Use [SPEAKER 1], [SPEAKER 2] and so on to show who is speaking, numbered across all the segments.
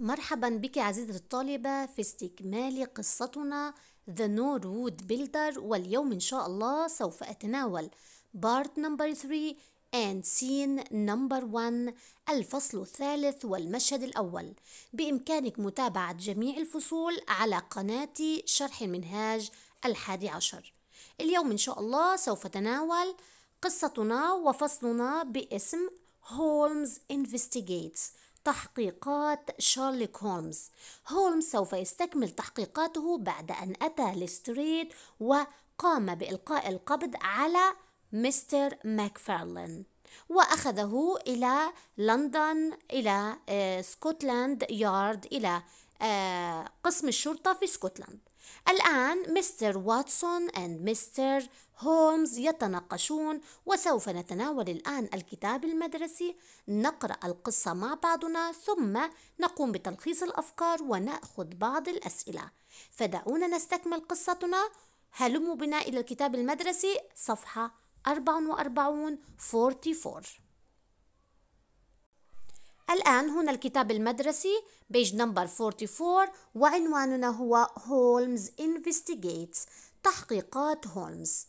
[SPEAKER 1] مرحبا بك عزيزتي الطالبة في استكمال قصتنا The Norwood Builder واليوم إن شاء الله سوف أتناول Part number 3 and Scene number 1 الفصل الثالث والمشهد الأول. بإمكانك متابعة جميع الفصول على قناة شرح المنهاج الحادي عشر. اليوم إن شاء الله سوف تناول قصتنا وفصلنا باسم Holmes Investigates. تحقيقات شارلوك هولمز. هولمز سوف يستكمل تحقيقاته بعد أن أتى لستريد وقام بإلقاء القبض على مستر ماكفارلين وأخذه إلى لندن إلى آه، سكوتلاند يارد إلى آه، قسم الشرطة في اسكتلند الآن مستر واتسون and مستر هولمز يتناقشون وسوف نتناول الآن الكتاب المدرسي. نقرأ القصة مع بعضنا ثم نقوم بتلخيص الأفكار ونأخذ بعض الأسئلة. فدعونا نستكمل قصتنا. هلموا بنا إلى الكتاب المدرسي صفحة 44 44 الآن هنا الكتاب المدرسي page number 44 وعنواننا هو Holmes Investigates تحقيقات هولمز.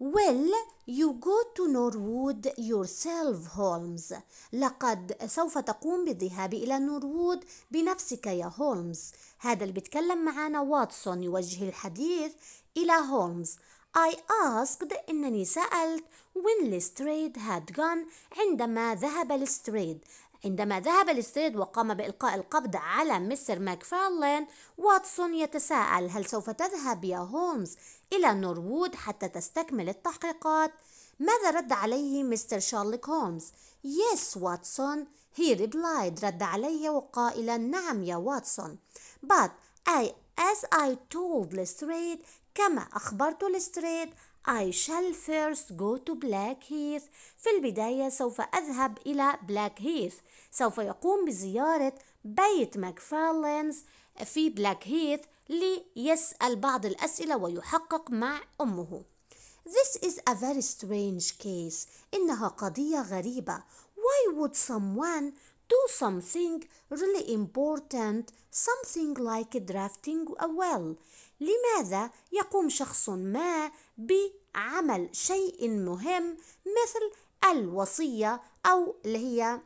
[SPEAKER 1] Well, you go to Norwood yourself, Holmes. لقد سوف تقوم بالذهاب إلى نوروود بنفسك يا هولمز. هذا اللي بيتكلم معنا واتسون يوجه الحديث إلى هولمز. I asked إنني سألت when Lestrade had gone عندما ذهب لستريد عندما ذهب لستريد وقام بإلقاء القبض على مستر ماكفارلين واتسون يتساءل هل سوف تذهب يا هولمز إلى نوروود حتى تستكمل التحقيقات؟ ماذا رد عليه مستر شارلوك هولمز؟ Yes Watson he replied رد عليه وقائلا نعم يا واتسون but I as I told Lestrade كما أخبرت لستريد I shall first go to Blackheath في البداية سوف أذهب إلى هيث سوف يقوم بزيارة بيت ماكفارلينز في بلاك هيث ليسأل بعض الأسئلة ويحقق مع أمه This is a very strange case إنها قضية غريبة Why would someone do something really important something like drafting a will لماذا يقوم شخص ما بعمل شيء مهم مثل الوصية أو اللي هي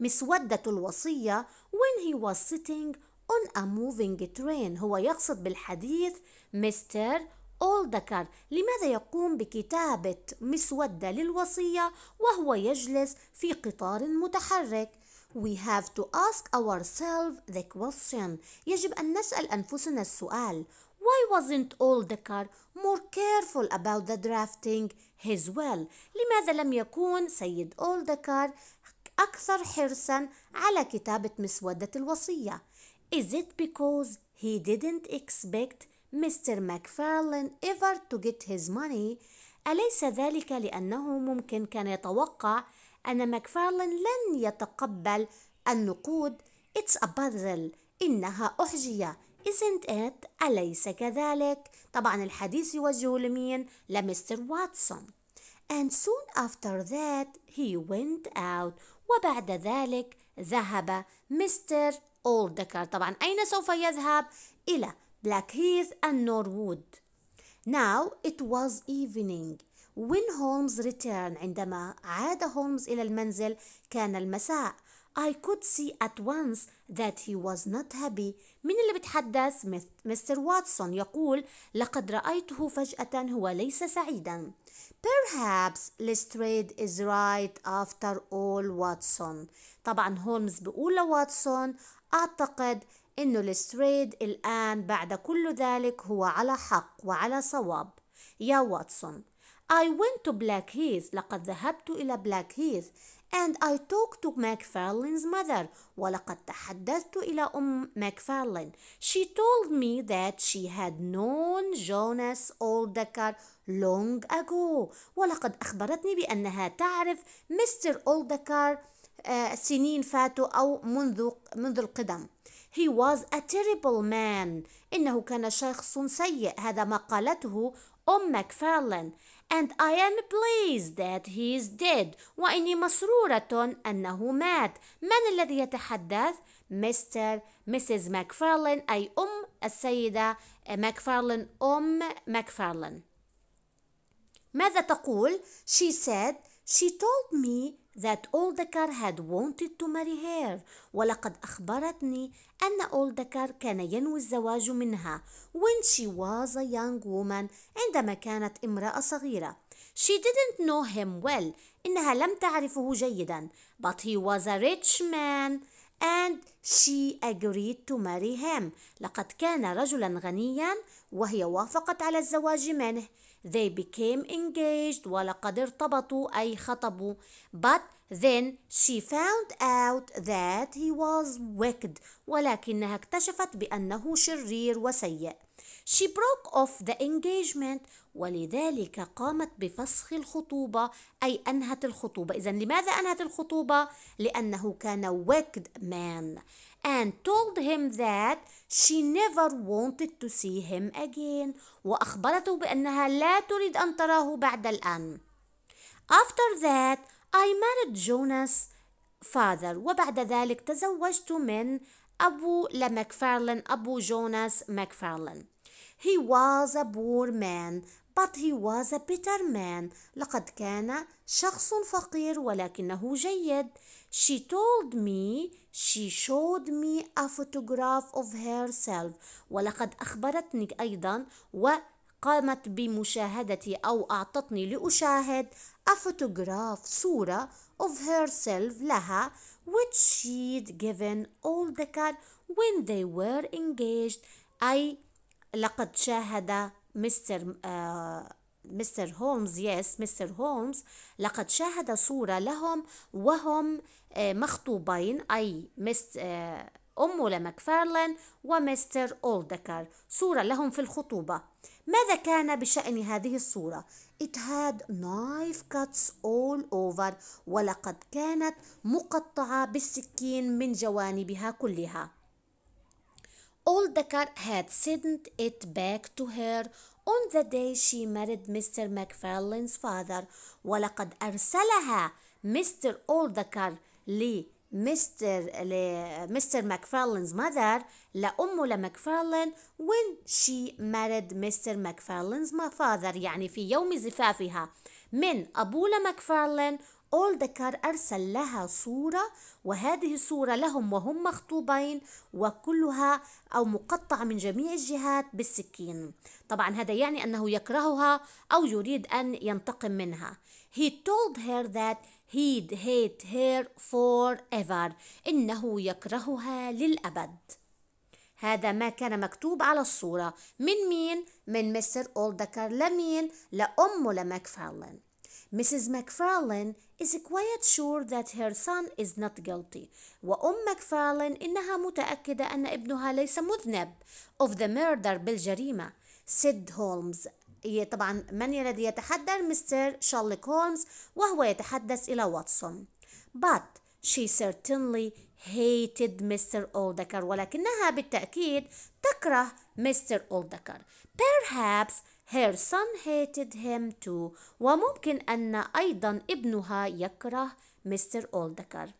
[SPEAKER 1] مسودة الوصية when he was sitting on a moving train. هو يقصد بالحديث مستر أولدكر لماذا يقوم بكتابة مسودة للوصية وهو يجلس في قطار متحرك؟ We have to ask ourselves the question. يجب أن نسأل أنفسنا السؤال. Why wasn't Oldacre more careful about the drafting his will لماذا لم يكون سيد أولدكار أكثر حرصا على كتابة مسودة الوصية؟ Is it because he didn't expect Mr. McFarlane ever to get his money? أليس ذلك لأنه ممكن كان يتوقع أن ماكفارلين لن يتقبل النقود؟ It's a puzzle. إنها أحجية. Isn't it? أليس كذلك؟ طبعا الحديث يوجه لمين؟ لمستر واتسون. And soon after that he went out. وبعد ذلك ذهب مستر أولدكر طبعا أين سوف يذهب؟ إلى بلاك هيث النورwood now it was evening. When Holmes returned عندما عاد هولمز إلى المنزل كان المساء. I could see at once that he was not happy. من اللي بتحدث؟ مستر واتسون يقول لقد رأيته فجأة هو ليس سعيدا. Perhaps Lestrade is right after all Watson. طبعا هولمز بيقول لواتسون أعتقد إنه لستريد الآن بعد كل ذلك هو على حق وعلى صواب. يا واتسون I went to Blackheath لقد ذهبت إلى Blackheath and I talked to MacFarlane's mother. ولقد تحدثت إلى أم MacFarlane. She told me that she had known Jonas Oldaker long ago. ولقد أخبرتني بأنها تعرف مستر أولدكار آه، سنين فاتوا أو منذ منذ القدم. He was a terrible man. إنه كان شخص سيء. هذا ما قالته أم ماكفارلين and I am pleased that he is dead وإني مسرورة أنه مات من الذي يتحدث؟ مستر مسز ماكفارلين أي أم السيدة ماكفارلين أم ماكفارلين ماذا تقول؟ She said She told me that Oldakar had wanted to marry her ولقد أخبرتني أن أولدكار كان ينوي الزواج منها when she was a young woman عندما كانت امرأة صغيرة She didn't know him well إنها لم تعرفه جيدا but he was a rich man and she agreed to marry him لقد كان رجلا غنيا وهي وافقت على الزواج منه. They became engaged ولقد ارتبطوا أي خطبوا. But then she found out that he was wicked ولكنها اكتشفت بأنه شرير وسيء. She broke off the engagement ولذلك قامت بفسخ الخطوبة أي أنهت الخطوبة. إذا لماذا أنهت الخطوبة؟ لأنه كان wicked man and told him that she never wanted to see him again. وأخبرته بأنها لا تريد أن تراه بعد الآن. After that I married Jonas father. وبعد ذلك تزوجت من أبو لمكفارلن أبو جوناس مكفارلن. He was a poor man. But he was a better man لقد كان شخص فقير ولكنه جيد She told me she showed me a photograph of herself ولقد أخبرتني أيضا وقامت بمشاهدتي أو أعطتني لأشاهد a photograph صورة of herself لها which she'd given all the car when they were engaged أي لقد شاهد مستر آه مستر هولمز يس مستر هولمز لقد شاهد صورة لهم وهم آه مخطوبين أي مست آه أم لمكفارلين ومستر أولدكر صورة لهم في الخطوبة. ماذا كان بشأن هذه الصورة؟ It had knife cuts all over. ولقد كانت مقطعة بالسكين من جوانبها كلها. Oldacre had sent it back to her on the day she married Mr. McFarlane's father ولقد أرسلها مستر أولدكر لمستر لمستر ماكفارلين's mother لأم لمكفارلين when she married Mr. McFarlane's father يعني في يوم زفافها من أبو لمكفارلين أولدكر أرسل لها صورة وهذه الصورة لهم وهم مخطوبين وكلها أو مقطعة من جميع الجهات بالسكين. طبعا هذا يعني أنه يكرهها أو يريد أن ينتقم منها. He told her that he'd hate her forever. إنه يكرهها للأبد. هذا ما كان مكتوب على الصورة. من مين؟ من مستر أولدكر لمين؟ لأم لمكفارلين Mrs. McFarlane is quite sure that her son is not guilty وأم مكفارلين إنها متأكدة أن ابنها ليس مذنب of the murder بالجريمة سيد هولمز طبعا من الذي يتحدث مستر شارلوك هولمز وهو يتحدث إلى واتسون but she certainly hated Mr. Oldacre ولكنها بالتأكيد تكره مستر أولدكر perhaps her son hated him too وممكن أن أيضا ابنها يكره مستر أولدكر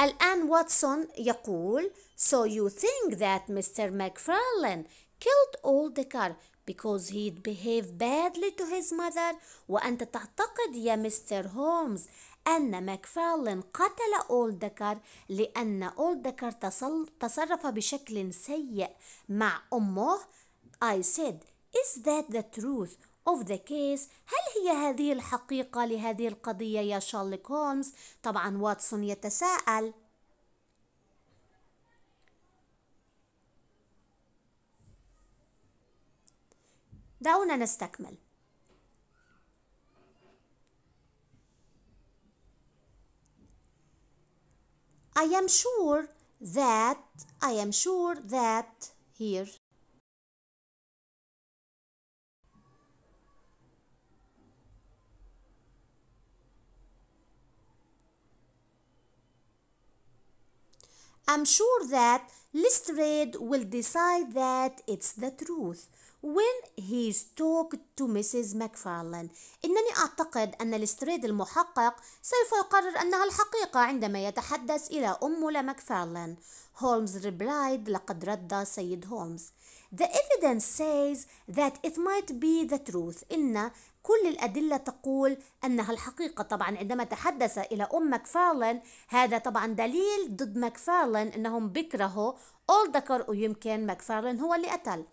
[SPEAKER 1] الآن واتسون يقول So you think that Mr. McFarlane killed Oldacre because he'd behaved badly to his mother وأنت تعتقد يا مستر هولمز أن ماكفارلين قتل أولدكر لأن أولدكر تصرف بشكل سيء مع أمه I said Is that the truth of the case? هل هي هذه الحقيقة لهذه القضية يا شارلوك هولمز؟ طبعا واتسون يتساءل. دعونا نستكمل. I am sure that I am sure that here. I'm sure that Lestrade will decide that it's the truth when he talked to Mrs. McFarlane إنني أعتقد أن الاستريد المحقق سوف يقرر أنها الحقيقة عندما يتحدث إلى أمولة ماكفارلان هولمز replied لقد رد سيد هولمز The evidence says that it might be the truth إن كل الأدلة تقول أنها الحقيقة. طبعا عندما تحدث إلى أم ماكفارلان هذا طبعا دليل ضد ماكفارلان أنهم بكرهوا أولدكر ويمكن ماكفارلان هو اللي قتل.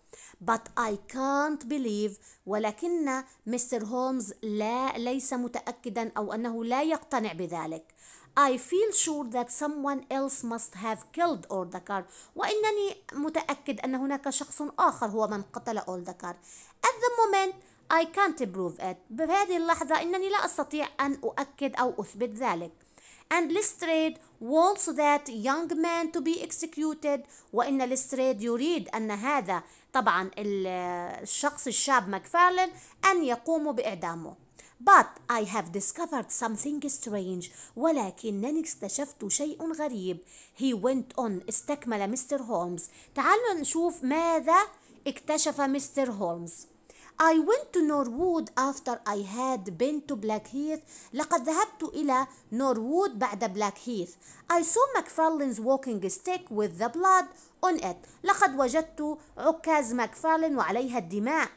[SPEAKER 1] But I can't believe ولكن مستر هولمز لا ليس متأكدا أو أنه لا يقتنع بذلك. I feel sure that someone else must have killed Ordakar وإنني متأكد أن هناك شخص آخر هو من قتل أولدكار At the moment I can't prove it. بهذه اللحظة إنني لا أستطيع أن أؤكد أو أثبت ذلك. And Lestrade wants that young man to be executed. وإن لستريد يريد أن هذا طبعا الشخص الشاب ماكفارلين أن يقوم بإعدامه. But I have discovered something strange. ولكنني اكتشفت شيء غريب. He went on استكمل مستر هولمز. تعالوا نشوف ماذا اكتشف مستر هولمز. I went to Norwood after I had been to Blackheath. لقد ذهبت إلى نورwood بعد Blackheath. I saw McFarlane's walking stick with the blood on it. لقد وجدت عكاز ماكفارلين وعليها الدماء.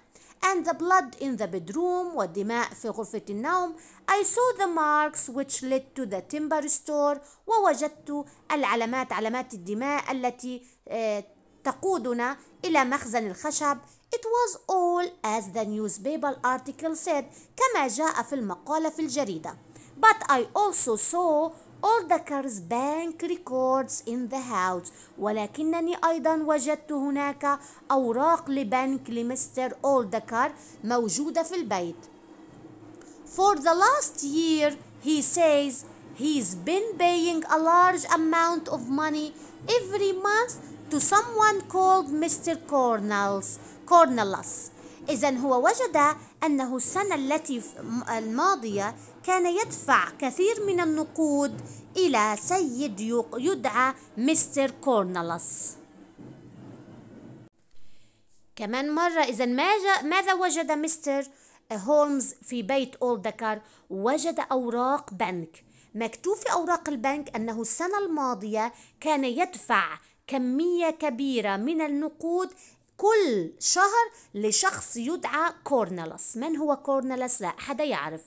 [SPEAKER 1] And the blood in the bedroom والدماء في غرفة النوم. I saw the marks which led to the timber store ووجدت العلامات علامات الدماء التي تقودنا إلى مخزن الخشب It was all as the newspaper article said كما جاء في المقالة في الجريدة. But I also saw Oldakar's bank records in the house ولكنني أيضا وجدت هناك أوراق لبنك لمستر أولدكار موجودة في البيت. For the last year he says he's been paying a large amount of money every month to someone called Mr. Cornels كورنلس إذا هو وجد أنه السنة التي الماضية كان يدفع كثير من النقود إلى سيد يدعى مستر كورنلس كمان مرة إذا ماذا وجد مستر هولمز في بيت أولدكار وجد أوراق بنك. مكتوب في أوراق البنك أنه السنة الماضية كان يدفع كمية كبيرة من النقود كل شهر لشخص يدعى كورنلس من هو كورنلس لا أحد يعرف.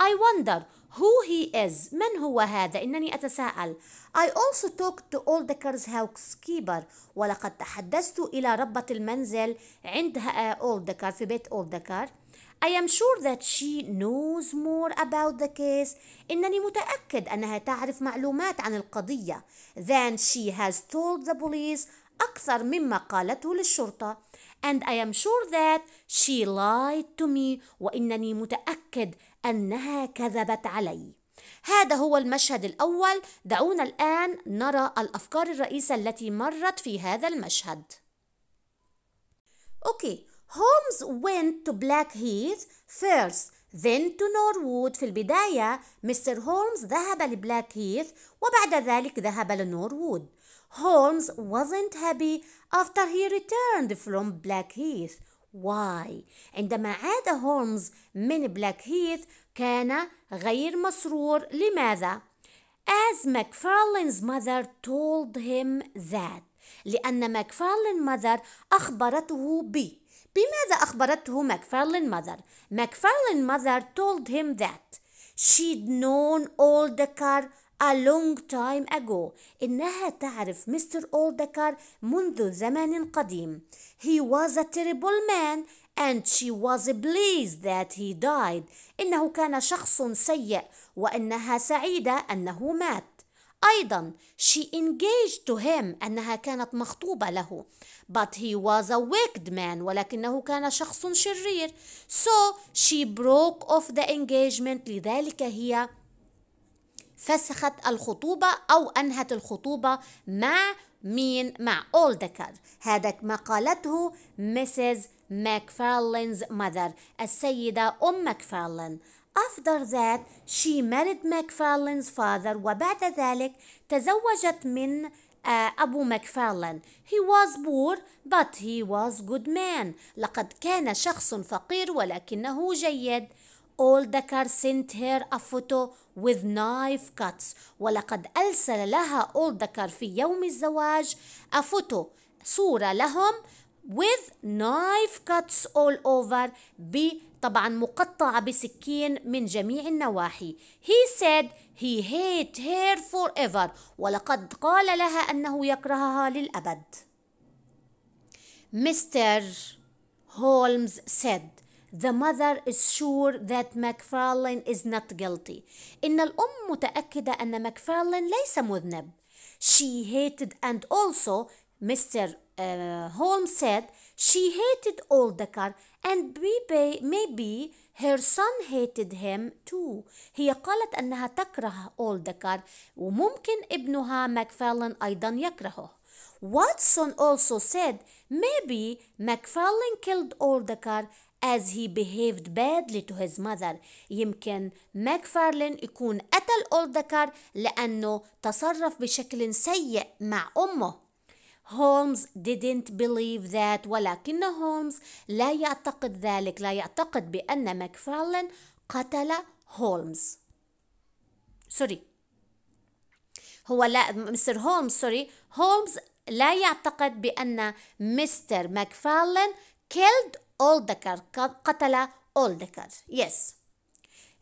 [SPEAKER 1] I wonder who he is. من هو هذا؟ إنني أتساءل. I also talked to Oldacre's housekeeper. ولقد تحدثت إلى ربة المنزل عند أولدكار في بيت أولدكار I am sure that she knows more about the case. إنني متأكد أنها تعرف معلومات عن القضية. Than she has told the police أكثر مما قالته للشرطة. And I am sure that she lied to me وإنني متأكد أنها كذبت علي. هذا هو المشهد الأول. دعونا الآن نرى الأفكار الرئيسة التي مرت في هذا المشهد. Okay Holmes went to Blackheath first then to Norwood. في البداية مستر هولمز ذهب لبلاك هيث وبعد ذلك ذهب لنورwood Holmes wasn't happy after he returned from Blackheath. Why? عندما عاد هولمز من بلاكهيث كان غير مسرور لماذا؟ As McFarlane's mother told him that لأن ماكفارلين mother أخبرته ب بماذا أخبرته ماكفارلين mother؟ ماكفارلين mother told him that she'd known all the car a long time ago إنها تعرف مستر أولدكار منذ زمن قديم He was a terrible man and she was pleased that he died إنه كان شخص سيء وإنها سعيدة أنه مات أيضا she engaged to him أنها كانت مخطوبة له but he was a wicked man ولكنه كان شخص شرير so she broke off the engagement لذلك هي فسخت الخطوبة أو أنهت الخطوبة مع مين؟ مع أولدكر هذا ما قالته مسز ماكفارلينز mother السيدة أم ماكفارلين. After that she married McFarlane's father وبعد ذلك تزوجت من أبو مكفارلن he was poor but he was good man. لقد كان شخص فقير ولكنه جيد. أولدكر sent her a photo with knife cuts. ولقد أرسل لها أولدكر في يوم الزواج أفوتو صورة لهم with knife cuts all over طبعا مقطعة بسكين من جميع النواحي. He said he hate her forever. ولقد قال لها أنه يكرهها للأبد. Mr. Holmes said The mother is sure that McFarlane is not guilty. إن الأم متأكدة أن مكفارلين ليس مذنب. She hated and also Mr. Uh, Holmes said she hated Oldacre and maybe, maybe her son hated him too. هي قالت أنها تكره أولدكر وممكن ابنها ماكفارلين أيضا يكرهه. Watson also said maybe McFarlane killed Oldacre as he behaved badly to his mother. يمكن ماكفارلين يكون قتل أولدكر لأنه تصرف بشكل سيء مع أمه. هولمز didn't believe that ولكن هولمز لا يعتقد ذلك لا يعتقد بأن ماكفارلين قتل هولمز. sorry. هو لا مستر هولمز sorry. هولمز لا يعتقد بأن مستر ماكفارلين killed أولدكر قتل أولدكر yes.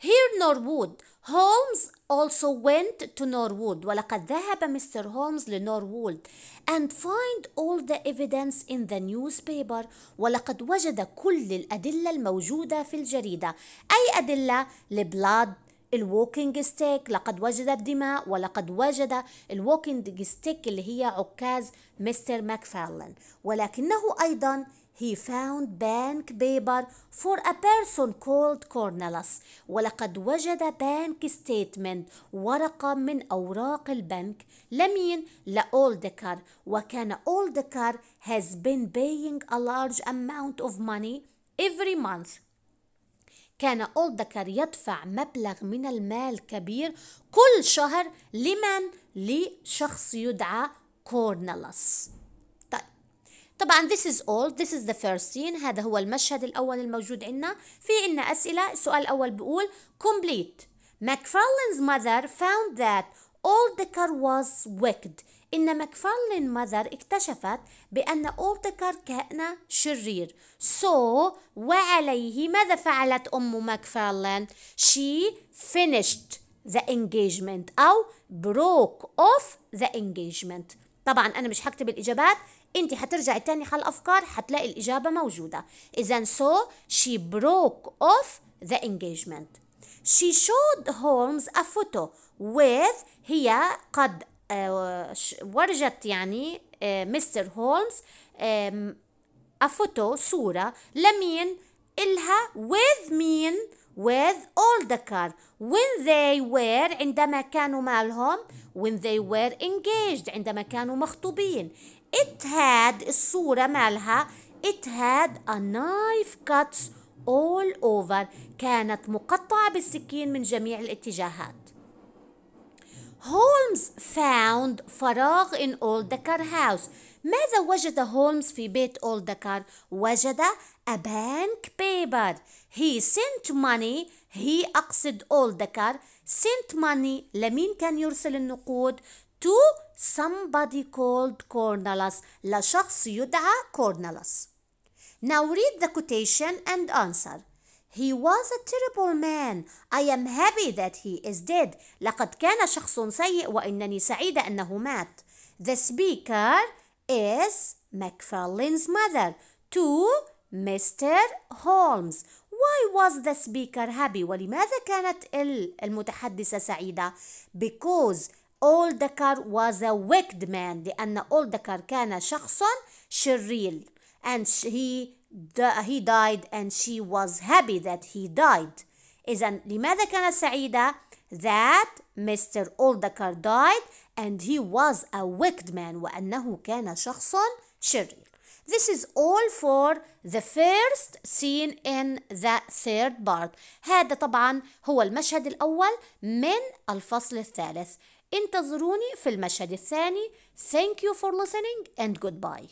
[SPEAKER 1] Here Norwood. هولمز also went to Norwood. ولقد ذهب مستر هولمز لنوروود and find all the evidence in the newspaper. ولقد وجد كل الأدلة الموجودة في الجريدة. أي أدلة؟ ال blood ال walking stick. لقد وجد الدماء. ولقد وجد ال walking stick اللي هي عكاز مستر ماكفارلن ولكنه أيضا he found bank paper for a person called Cornelius ولقد وجد bank statement ورقة من أوراق البنك لمين؟ لأولدكار وكان أولدكار has been paying a large amount of money every month كان أولدكر يدفع مبلغ من المال كبير كل شهر لمن؟ لشخص يدعى كورنلس طبعا this is all this is the first scene. هذا هو المشهد الأول الموجود عندنا. في عندنا أسئلة. السؤال الأول بيقول complete. McFarlane's mother found that Oldacre was wicked. إن مكفارلين ماذر اكتشفت بأن أولدكر كان شرير. So وعليه ماذا فعلت أم مكفارلين she finished the engagement أو broke off the engagement. طبعا أنا مش هكتب الإجابات. انت حترجعي تاني على الافكار حتلاقي الإجابة موجودة. اذا so she broke off the engagement. She showed Holmes a photo with هي قد ورجت يعني مستر هولمز أفوتو صورة لمين؟ إلها with مين؟ with all the car. When they were عندما كانوا مالهم when they were engaged عندما كانوا مخطوبين. It had الصورة مالها it had a knife cuts all over. كانت مقطعة بالسكين من جميع الاتجاهات. هولمز found فراغ in Oldacre house. ماذا وجد هولمز في بيت أولدكر؟ وجد a bank paper. He sent money. He أقصد أولدكر sent money. لمين كان يرسل النقود؟ To somebody called Cornelius لشخص يدعى Cornelius. Now read the quotation and answer. He was a terrible man. I am happy that he is dead. لقد كان شخص سيء وإنني سعيدة أنه مات. The speaker is McFarlane's mother to Mr. Holmes. Why was the speaker happy? ولماذا كانت المتحدثة سعيدة? Because أولدكر was a wicked man لأن أولدكر كان شخصا شرير and he he died and she was happy that he died إذا لماذا كانت سعيدة that Mr. Oldacre died and he was a wicked man وأنه كان شخصا شرير This is all for the first scene in the third part هذا طبعا هو المشهد الأول من الفصل الثالث انتظروني في المشهد الثاني Thank you for listening and goodbye